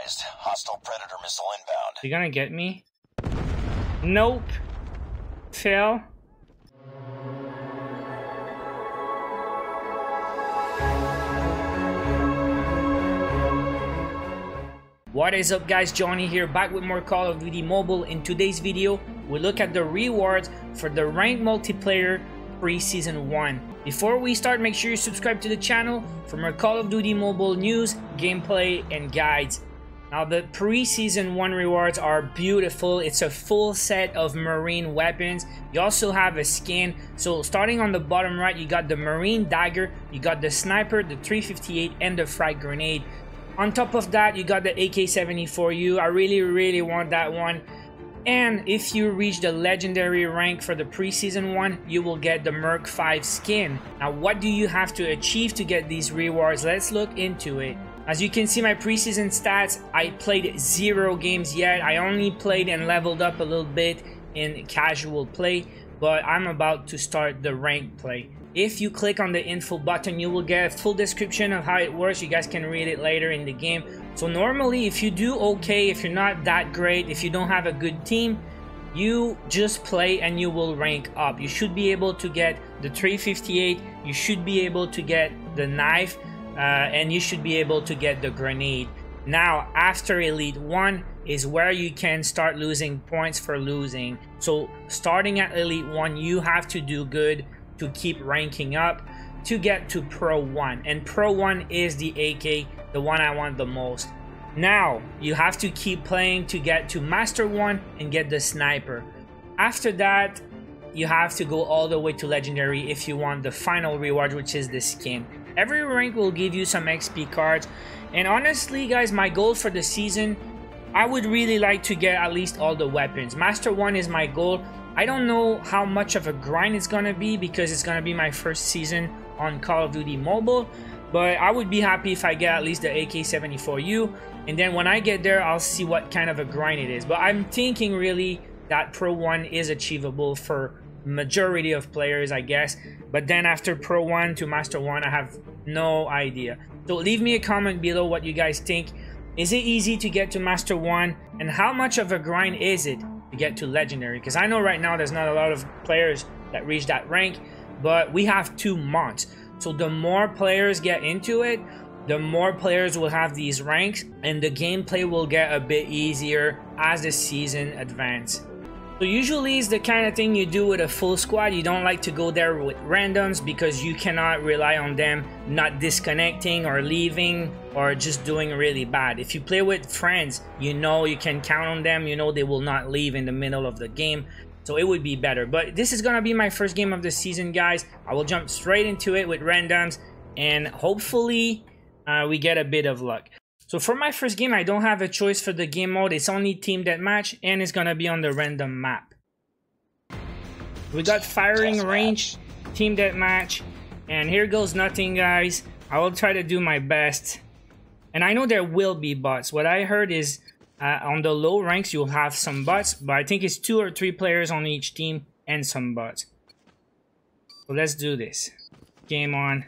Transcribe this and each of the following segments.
advised. Hostile predator missile inbound. You gonna get me? Nope. Fail. What is up guys, Johnny here, back with more Call of Duty Mobile. In today's video, we look at the rewards for the ranked multiplayer pre-season 1. Before we start, make sure you subscribe to the channel for more Call of Duty Mobile news, gameplay, and guides. Now the pre-season 1 rewards are beautiful. It's a full set of marine weapons. You also have a skin. So starting on the bottom right, you got the marine dagger, you got the sniper, the 358, and the frag grenade. On top of that, you got the AK-74U. I really, really want that one. And if you reach the legendary rank for the preseason one, you will get the Merc 5 skin. Now, what do you have to achieve to get these rewards? Let's look into it. As you can see my preseason stats, I played zero games yet. I only played and leveled up a little bit in casual play, but I'm about to start the rank play. If you click on the info button, you will get a full description of how it works. You guys can read it later in the game. So normally, if you do okay, if you're not that great, if you don't have a good team, you just play and you will rank up. You should be able to get the 358, you should be able to get the knife, uh, and you should be able to get the grenade. Now, after Elite 1 is where you can start losing points for losing. So starting at Elite 1, you have to do good to keep ranking up to get to Pro 1. And Pro 1 is the AK, the one I want the most. Now, you have to keep playing to get to Master 1 and get the Sniper. After that, you have to go all the way to Legendary if you want the final reward, which is the skin. Every rank will give you some XP cards. And honestly, guys, my goal for the season, I would really like to get at least all the weapons. Master 1 is my goal. I don't know how much of a grind it's gonna be because it's gonna be my first season on Call of Duty Mobile but I would be happy if I get at least the AK-74U and then when I get there I'll see what kind of a grind it is but I'm thinking really that Pro 1 is achievable for majority of players I guess. But then after Pro 1 to Master 1 I have no idea. So leave me a comment below what you guys think. Is it easy to get to Master 1 and how much of a grind is it to get to legendary? Because I know right now there's not a lot of players that reach that rank but we have two months so the more players get into it the more players will have these ranks and the gameplay will get a bit easier as the season advances so usually it's the kind of thing you do with a full squad. You don't like to go there with randoms because you cannot rely on them not disconnecting or leaving or just doing really bad. If you play with friends, you know you can count on them. You know they will not leave in the middle of the game. So it would be better. But this is going to be my first game of the season, guys. I will jump straight into it with randoms and hopefully uh, we get a bit of luck. So for my first game, I don't have a choice for the game mode. It's only team deathmatch and it's gonna be on the random map. We got firing range, team deathmatch, and here goes nothing, guys. I will try to do my best. And I know there will be bots. What I heard is uh, on the low ranks, you'll have some bots, but I think it's two or three players on each team and some bots. So let's do this. Game on.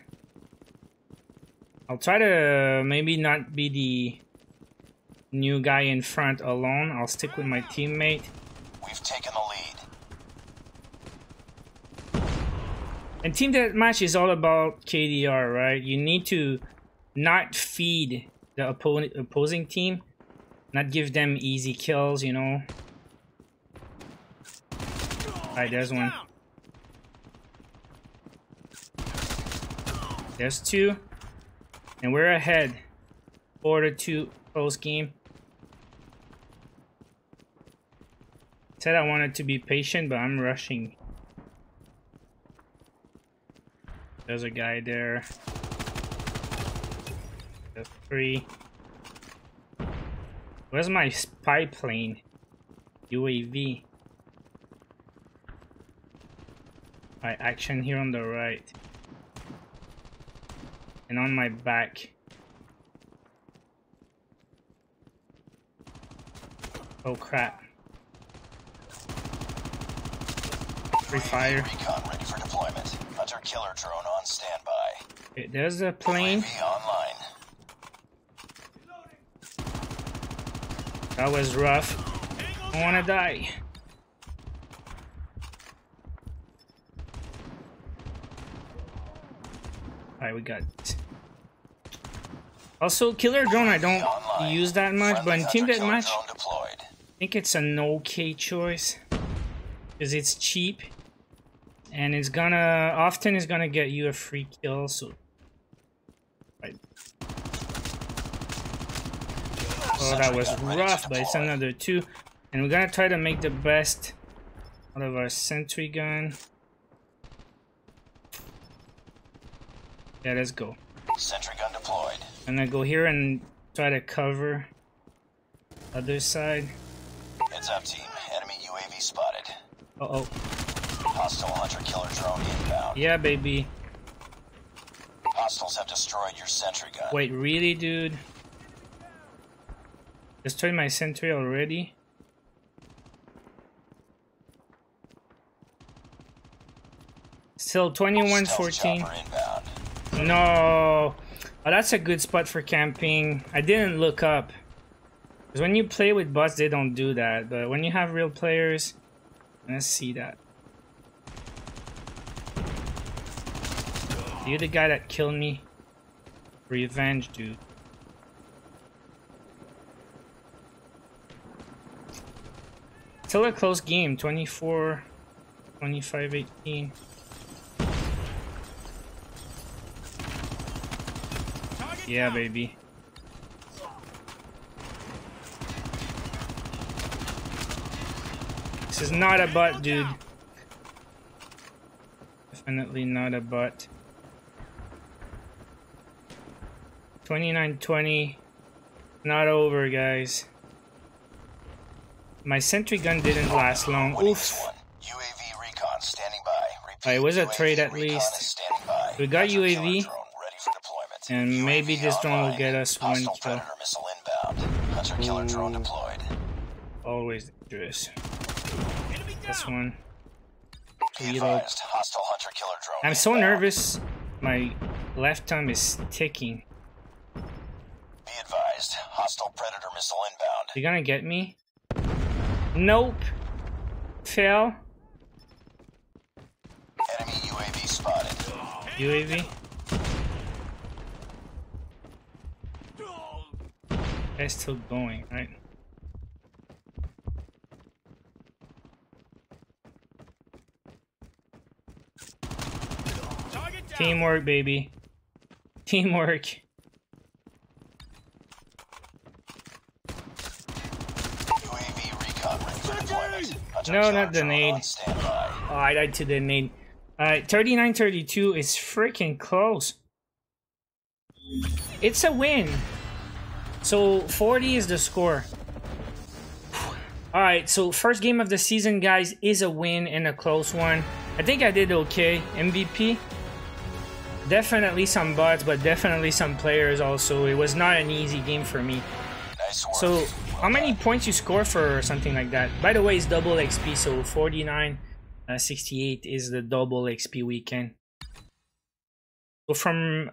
I'll try to uh, maybe not be the new guy in front alone. I'll stick with my teammate. We've taken the lead. And team deathmatch is all about KDR, right? You need to not feed the oppo opposing team, not give them easy kills, you know. Alright, there's one. There's two. And we're ahead. Order to 2 post game. Said I wanted to be patient, but I'm rushing. There's a guy there. There's three. Where's my spy plane? UAV. My action here on the right and on my back. Oh crap. Free fire. Recon ready for deployment. Hunter killer drone on standby. Okay, there's a plane. online. That was rough. I wanna die. Alright, we got Also, killer drone I don't use that much, but in team deathmatch, I think it's an okay choice. Because it's cheap. And it's gonna, often it's gonna get you a free kill, so... Right. Oh, that was rough, but it's another two. And we're gonna try to make the best out of our sentry gun. Yeah, let's go. Sentry gun deployed. I'm gonna go here and try to cover other side. Heads up, team. Enemy UAV spotted. Uh oh. Hostile hunter killer drone inbound. Yeah, baby. Hostiles have destroyed your sentry gun. Wait, really, dude? Destroyed my sentry already? Still 21-14. No. Oh, that's a good spot for camping. I didn't look up. Because when you play with bots, they don't do that. But when you have real players, let's see that. You're the guy that killed me. Revenge, dude. Still a close game. 24, 25, 18. Yeah, baby. This is not a butt, dude. Definitely not a butt. 2920. Not over, guys. My sentry gun didn't last long. Oof. UAV recon standing by. Repeat, it was a trade at least. We got UAV. And maybe this drone will get us one kill. Hunter killer drone deployed. Always dangerous. This one. Reload. I'm so nervous. My left thumb is ticking. Be advised. Hostile predator missile inbound. You gonna get me? Nope. Fail. Enemy UAV spotted. UAV? It's still going, right? Teamwork, baby. Teamwork. No, not the nade. Oh, I died to the nade. Uh, Alright, 39-32 is freaking close. It's a win. So 40 is the score. Alright, so first game of the season, guys, is a win and a close one. I think I did okay. MVP. Definitely some bots, but definitely some players also. It was not an easy game for me. Nice so, how many points you score for something like that? By the way, it's double XP, so 49, uh, 68 is the double XP weekend. So from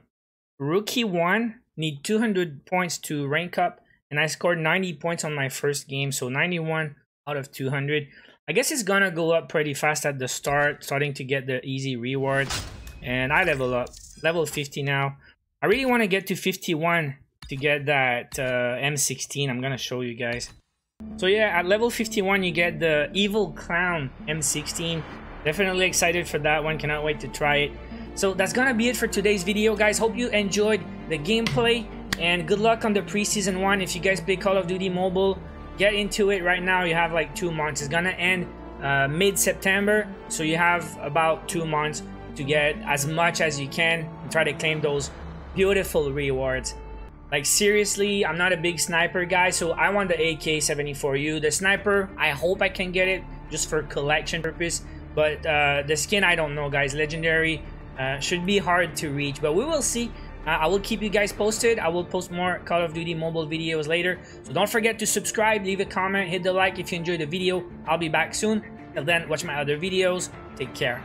rookie one need 200 points to rank up and I scored 90 points on my first game so 91 out of 200 I guess it's gonna go up pretty fast at the start starting to get the easy rewards and I level up level 50 now. I really want to get to 51 to get that uh, M16 I'm gonna show you guys. So yeah at level 51 you get the evil clown M16 definitely excited for that one cannot wait to try it. So that's gonna be it for today's video, guys. Hope you enjoyed the gameplay, and good luck on the preseason one. If you guys play Call of Duty Mobile, get into it right now. You have like two months. It's gonna end uh, mid-September, so you have about two months to get as much as you can and try to claim those beautiful rewards. Like seriously, I'm not a big sniper guy, so I want the AK-74U. The sniper, I hope I can get it just for collection purpose. But uh, the skin, I don't know, guys. Legendary, uh, should be hard to reach, but we will see. Uh, I will keep you guys posted. I will post more Call of Duty mobile videos later. So don't forget to subscribe, leave a comment, hit the like if you enjoyed the video. I'll be back soon. Till then, watch my other videos. Take care.